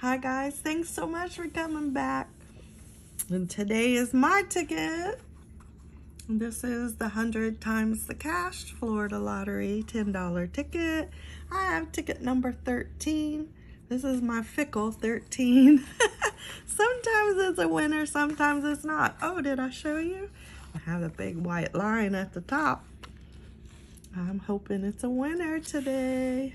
Hi guys, thanks so much for coming back. And today is my ticket. This is the 100 times the cash Florida Lottery $10 ticket. I have ticket number 13. This is my fickle 13. sometimes it's a winner, sometimes it's not. Oh, did I show you? I have a big white line at the top. I'm hoping it's a winner today.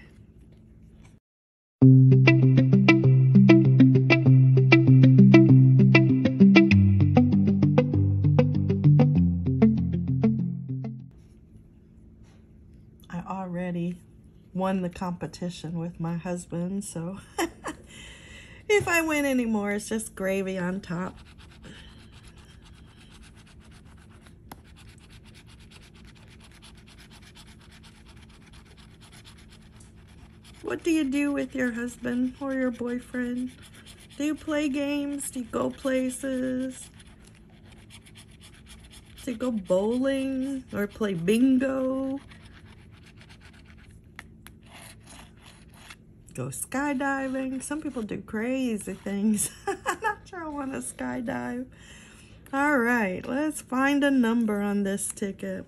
Already won the competition with my husband, so if I win anymore, it's just gravy on top. What do you do with your husband or your boyfriend? Do you play games? Do you go places? Do you go bowling or play bingo? Go skydiving? Some people do crazy things. I'm not sure I want to skydive. All right, let's find a number on this ticket.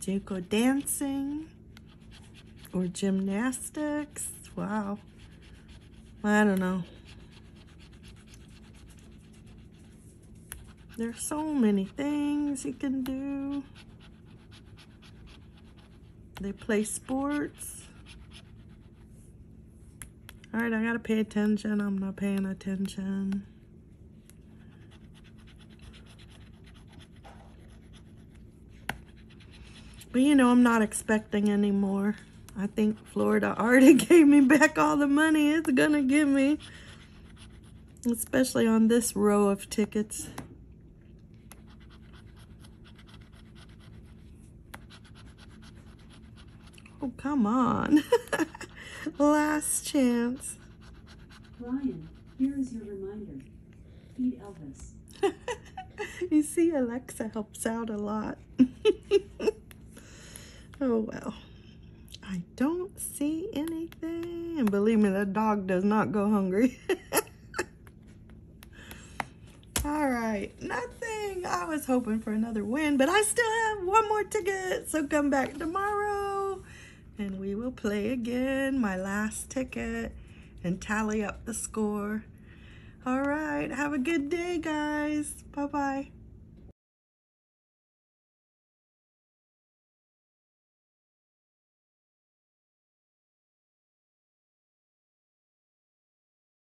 Do you go dancing or gymnastics? Wow. I don't know. There's so many things you can do. They play sports. All right, I gotta pay attention. I'm not paying attention. But you know, I'm not expecting anymore. I think Florida already gave me back all the money it's gonna give me. Especially on this row of tickets. Oh, come on. Last chance. Brian, here is your reminder. Feed Elvis. you see, Alexa helps out a lot. oh, well. I don't see anything. And believe me, that dog does not go hungry. All right, nothing. I was hoping for another win, but I still have one more ticket. So come back tomorrow and we will play again. My last ticket and tally up the score. All right, have a good day, guys. Bye-bye.